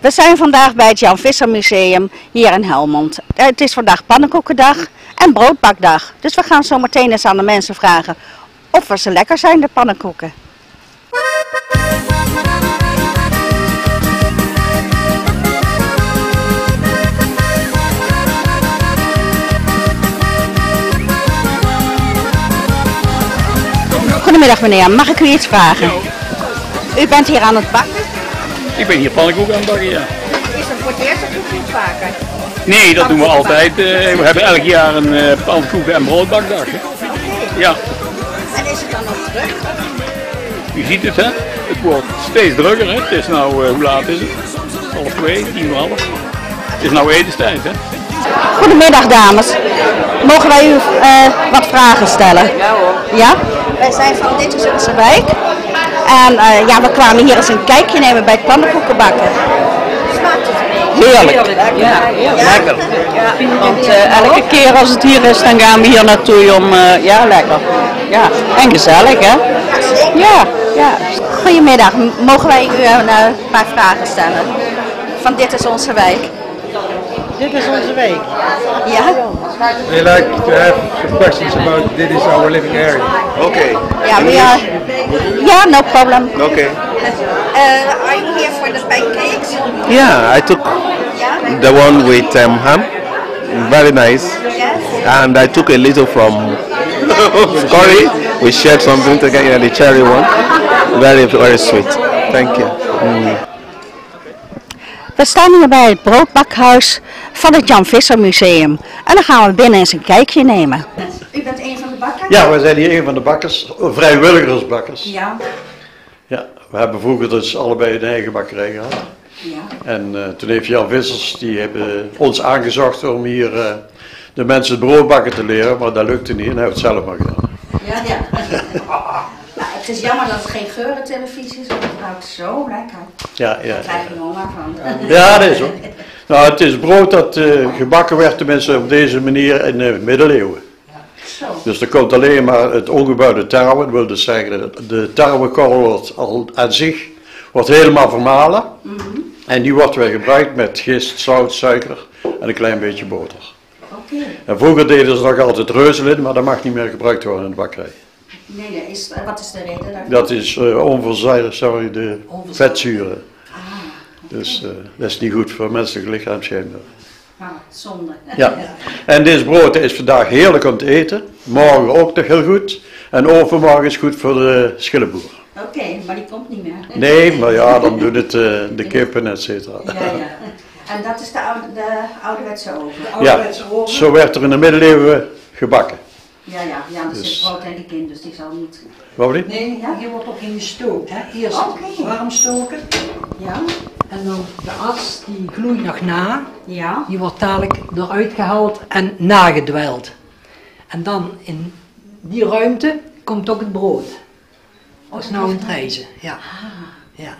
We zijn vandaag bij het Jan Visser Museum hier in Helmond. Eh, Het is vandaag pannenkoekendag en broodbakdag. Dus we gaan zo meteen eens aan de mensen vragen of we ze lekker zijn, de pannenkoeken. Goedemiddag meneer, mag ik u iets vragen? U bent hier aan het bakken. Ik ben hier pannenkoek aan het bakken, ja. Is dat voor het eerst of doet u het vaker? Nee, dat doen we altijd. Eh, we hebben elk jaar een pannenkoeken- en broodbakdag. hè. Ja, En is het dan nog terug? u ziet het, hè. Het wordt steeds drukker, hè. Het is nou, eh, hoe laat is het? Half twee, tien uur half. Het is nou etenstijd, hè. Goedemiddag dames. Mogen wij u eh, wat vragen stellen? Ja hoor. Ja? Wij zijn van Dit is onze wijk. En eh, ja, we kwamen hier eens een kijkje nemen bij het pannenkoekenbakken. Smaakt het? Heerlijk. Ja, lekker. Want eh, elke keer als het hier is, dan gaan we hier naartoe om, ja, lekker. Ja, en gezellig, hè? Ja, ja. Goedemiddag. Mogen wij u een eh, paar vragen stellen? Van Dit is onze wijk. Dit is onze week. Ja? They like to have some questions about this is our living area. Okay. Ja, we are... Ja, no problem. Okay. Uh, are you here for the pancakes? Yeah, I took Yeah? the one with um, ham. Very nice. Yes? And I took a little from curry. We shared something together, the cherry one. Very, very sweet. Thank you. We staan hier bij het broodbakhuis van het Jan Visser Museum. En dan gaan we binnen eens een kijkje nemen. U bent een van de bakkers? Ja, we zijn hier een van de bakkers, oh, vrijwilligersbakkers. Ja. Ja, we hebben vroeger dus allebei een eigen bakkerij gehad. ja. En eh, toen heeft Jan Vissers, die hebben ons aangezocht om hier eh, de mensen het brood bakken te leren, maar dat lukte niet en hij heeft het zelf maar gedaan. Ja, ja. Nou, het is jammer dat het geen geurentelevisie is, want het ruikt zo lekker. Ja, ja. Daar krijg je honger van. Ja, dat is ook. Nou, het is brood dat eh, gebakken werd, tenminste op deze manier in de middeleeuwen. Zo. Dus er komt alleen maar het ongebouwde tarwe, dat wil dus zeggen, de- de tarwekorrel wordt al aan zich wordt helemaal vermalen. En die wordt weer gebruikt met gist, zout, suiker en een klein beetje boter. Oké. En vroeger deden ze nog altijd reuzel in, maar dat mag niet meer gebruikt worden in de bakkerij. Nee, nee, is, eh, wat is de reden daarvoor? Dat is uh, onverzuilig, sorry, de vetzuren. Dus eh, dat is niet goed voor menselijk lichaam schijnbaar. Ah, zonde. Ja, en dit brood is vandaag heerlijk om te eten. Morgen ook nog heel goed. En overmorgen is goed voor de schillenboer. Oké, maar die komt niet meer. Nee, maar ja, dan doen het eh, de kippen, et cetera. Ja, ja. En dat is de, oude, de ouderwetse oven? Ja, zo werd er in de middeleeuwen gebakken. Ja, ja, ja, er Dus- zit brood denk ik in, dus die zal niet... Wat niet? Nee, hier wordt ook in gestookt. Hè. Eerst Oké. warm stoken Ja? En dan de as die gloeit nog na. Ja? Die wordt dadelijk eruit gehaald en nagedweld. En dan in die ruimte komt ook het brood. Als nou een treizen, ja. ja.